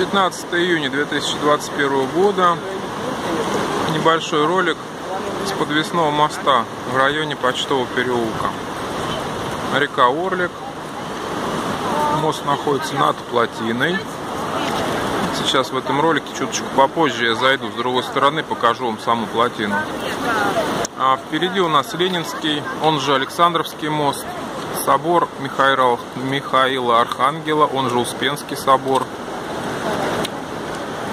15 июня 2021 года. Небольшой ролик с подвесного моста в районе Почтового переулка. Река Орлик. Мост находится над плотиной. Сейчас в этом ролике чуточку попозже я зайду с другой стороны, покажу вам саму плотину. А впереди у нас Ленинский, он же Александровский мост, собор Михаила, Михаила Архангела, он же Успенский собор.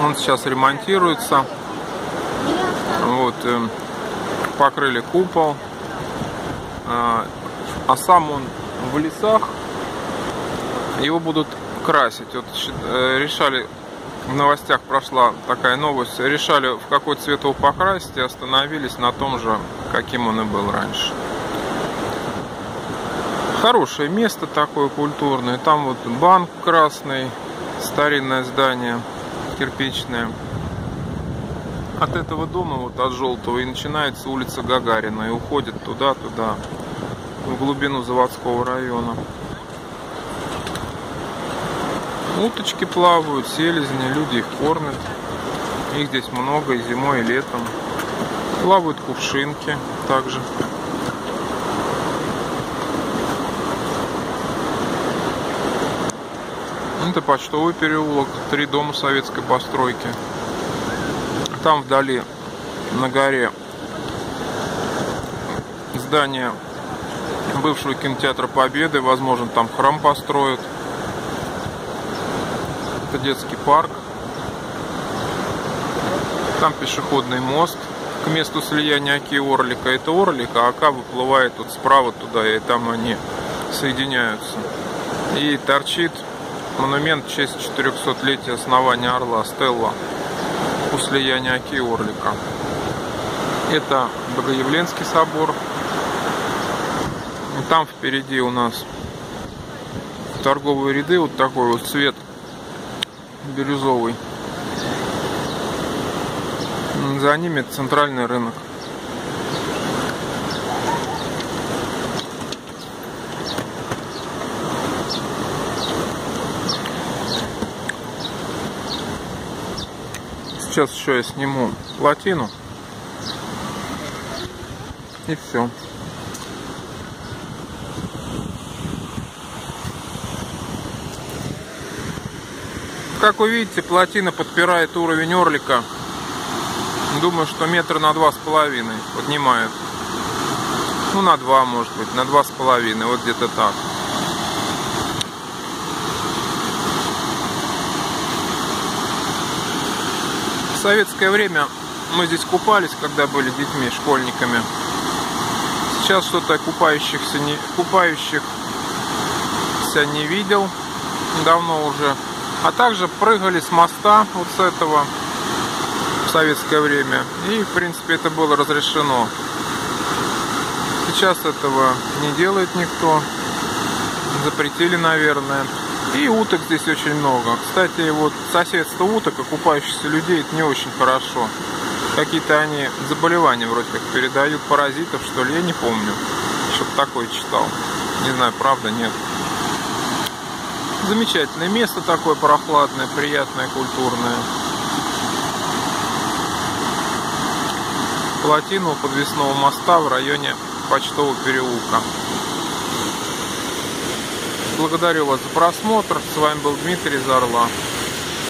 Он сейчас ремонтируется. Вот, э, покрыли купол. А, а сам он в лесах. Его будут красить. Вот э, решали в новостях прошла такая новость. Решали, в какой цвет его покрасить, и остановились на том же, каким он и был раньше. Хорошее место такое культурное. Там вот банк красный, старинное здание кирпичное. От этого дома, вот от желтого, и начинается улица Гагарина, и уходит туда-туда, в глубину заводского района. Уточки плавают, селезни, люди их кормят. Их здесь много и зимой, и летом. Плавают кувшинки также. Это почтовый переулок, три дома советской постройки. Там вдали на горе здание бывшего кинотеатра Победы, возможно, там храм построят. Это детский парк. Там пешеходный мост к месту слияния Оки и Орлика. Это Орлик, а Ока выплывает вот справа туда, и там они соединяются. И торчит монумент в честь 400-летия основания Орла, Стелла, у слияния Оки и Орлика. Это Богоявленский собор. И там впереди у нас торговые ряды, вот такой вот цвет бирюзовый. За ними центральный рынок. Сейчас еще я сниму плотину. И все. Как вы видите, плотина подпирает уровень Орлика. Думаю, что метр на два с половиной поднимает. Ну, на два, может быть, на два с половиной, вот где-то так. Советское время мы здесь купались, когда были детьми, школьниками. Сейчас что-то купающихся не, купающихся не видел давно уже. А также прыгали с моста вот с этого в советское время. И, в принципе, это было разрешено. Сейчас этого не делает никто. Запретили, наверное. И уток здесь очень много. Кстати, вот соседство уток, окупающихся людей, это не очень хорошо. Какие-то они заболевания вроде как передают, паразитов, что ли, я не помню. Что-то такое читал. Не знаю, правда, нет. Замечательное место такое прохладное, приятное, культурное. Плотину подвесного моста в районе Почтового переулка. Благодарю вас за просмотр. С вами был Дмитрий Зарла.